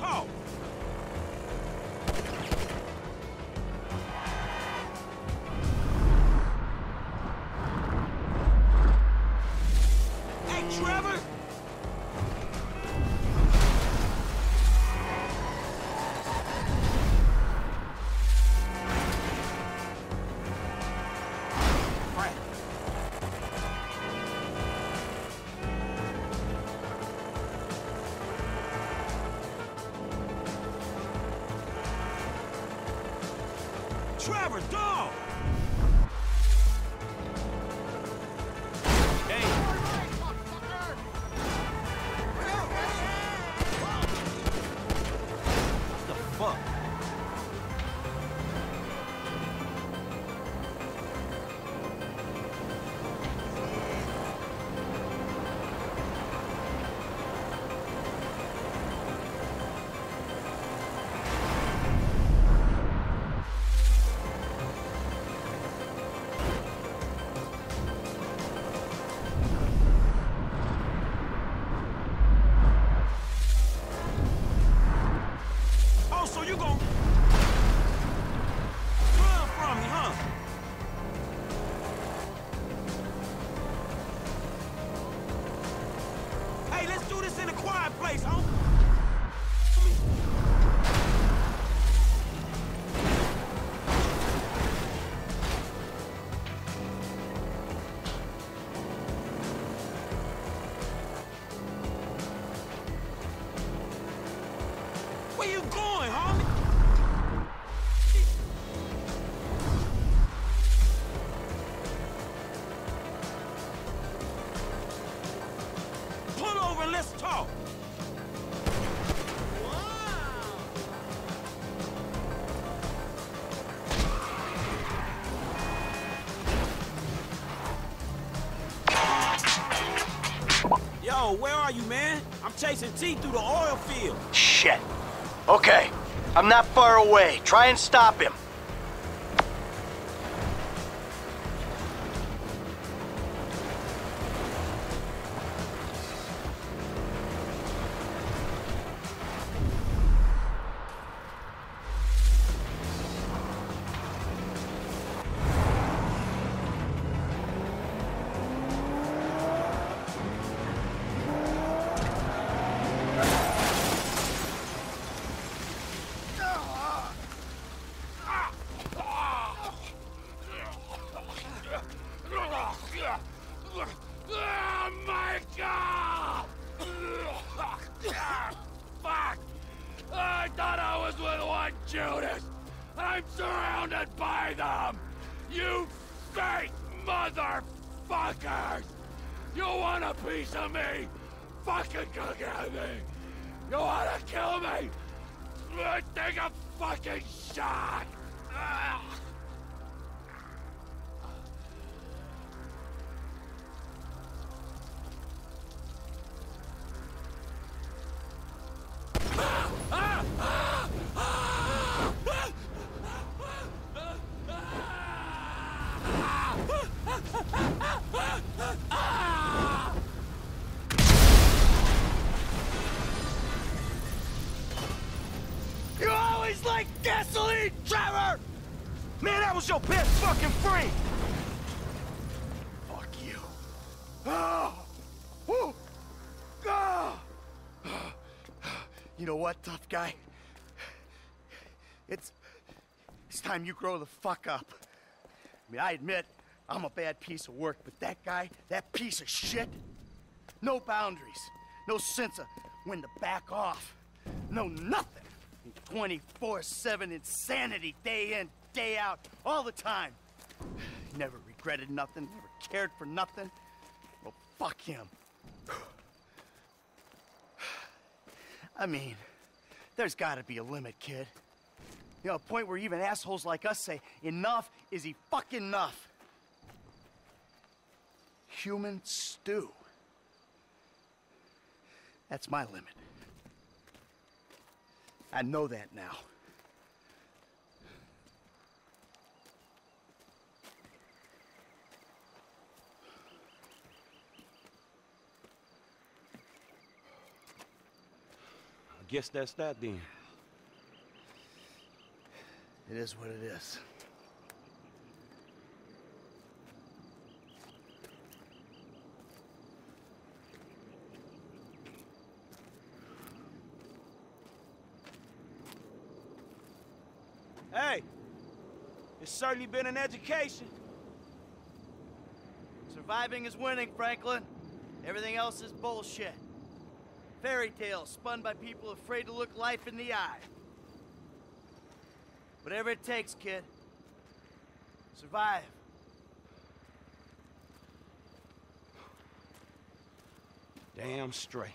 talk. Trevor, dog! Hey What the fuck? You gon' Where you going, homie? Pull over and let's talk. Yo, where are you, man? I'm chasing T through the oil field. Shit. Okay, I'm not far away. Try and stop him. Fuck! I thought I was with one Judas! I'm surrounded by them! You fake motherfuckers! You want a piece of me? Fucking go get me! You wanna kill me? Take a fucking shot! Man, that was your best fucking friend! Fuck you. Oh! Woo! Ah! You know what, tough guy? It's... It's time you grow the fuck up. I mean, I admit, I'm a bad piece of work, but that guy, that piece of shit, no boundaries, no sense of when to back off, no nothing. 24-7 insanity, day in, day out, all the time. Never regretted nothing, never cared for nothing. Well, fuck him. I mean, there's gotta be a limit, kid. You know, a point where even assholes like us say, enough is he fucking enough. Human stew. That's my limit. I know that now. Guess that's that then. It is what it is. Hey, it's certainly been an education. Surviving is winning, Franklin. Everything else is bullshit. Fairy tales spun by people afraid to look life in the eye. Whatever it takes, kid. Survive. Damn straight.